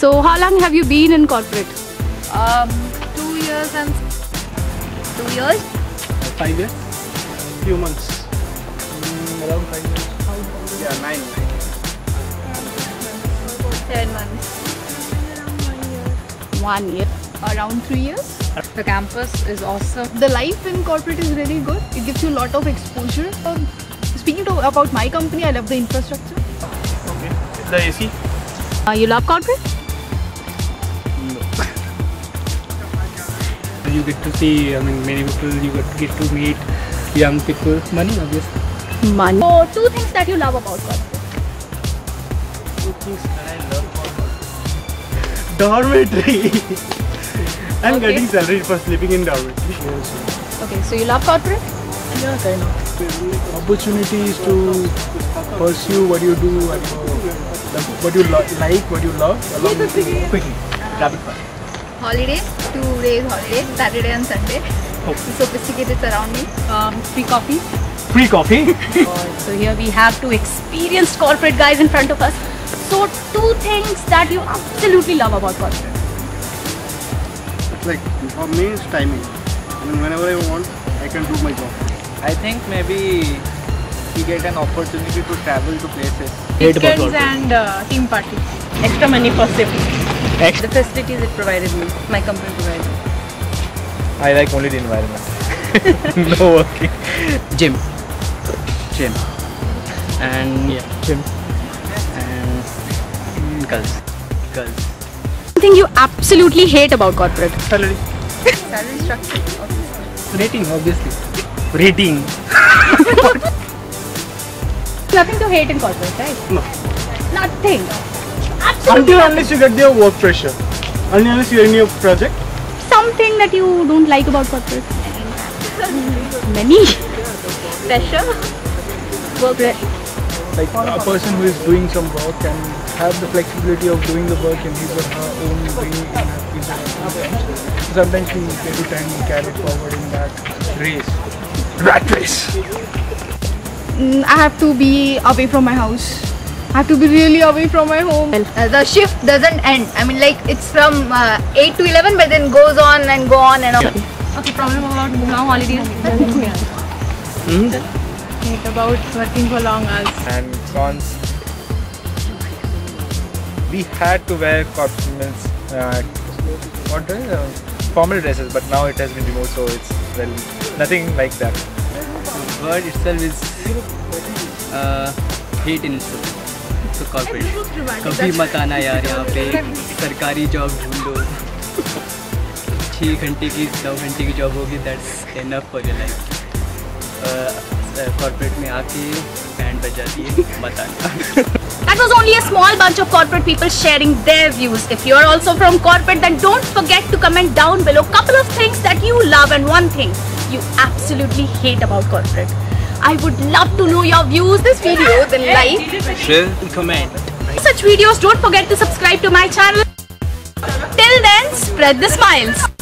how long have you been in corporate? Um, two years and two years. Five years? Few months. Mm, around five years. Yeah, nine. Ten months. One year. Around three years. The campus is awesome. The life in corporate is really good. It gives you a lot of exposure. Um, speaking to, about my company, I love the infrastructure. Okay. The AC? Uh, you love corporate? You get to see, I mean, many people, you get, get to meet young people. Money, obviously. Money. So, two things that you love about corporate. Two things that I love about Dormitory. I'm Okay. getting salary for sleeping in dormitory. Okay, so you love corporate? Yeah, kind of. Opportunities to pursue what you do, what you, what you lo- like, what you love, along with quickly, rapid fire. Holiday, two days holiday, Saturday and Sunday. Okay. Sophisticated surrounding. Um, free coffee. Free coffee. So here we have two experienced corporate guys in front of us. So two things that you absolutely love about corporate. It's like for me it's timing. I mean whenever I want I can do my job. I think maybe we get an opportunity to travel to places. Hate Weekends and uh, team party. Extra money for safety. Next. The facilities it provided me, my company provided. I like only the environment. no working. gym gym and Yeah, gym. and girls girls Something you absolutely hate about corporate. Salary. Salary structure. Rating, obviously. Rating. Nothing to hate in corporate, right? No. Nothing. Until unless you get the work pressure. Until unless you're in your project. something that you don't like about corporate. Many. Pressure. Work Like a person who is doing some work can have the flexibility of doing the work in his or her own way in his or her own terms. Sometimes we get to tend to carry it forward in that race. Rat race. Mm, I have to be away from my house. I have to be really away from my home. Uh, the shift doesn't end. I mean, like it's from uh, 8 to 11, but then goes on and go on and on. Okay, problem about long holidays. Hate about working for long hours. And cons. We had to wear costumes, uh, what? Uh, formal dresses, but now it has been removed, so it's well nothing like that. the word itself is uh, hate in itself so corporate कभी मत आना यार यहाँ पे सरकारी job ढूंढो छः घंटे की नौ घंटे की जॉब होगी that's enough for your life corporate में आके बैंड बजाती है मत आना That was only a small bunch of corporate people sharing their views. If you're also from corporate, then don't forget to comment down below couple of things that you love and one thing you absolutely hate about corporate. I would love to know your views. This video, then like share and comment For such videos. Don't forget to subscribe to my channel. Till then, spread the smiles.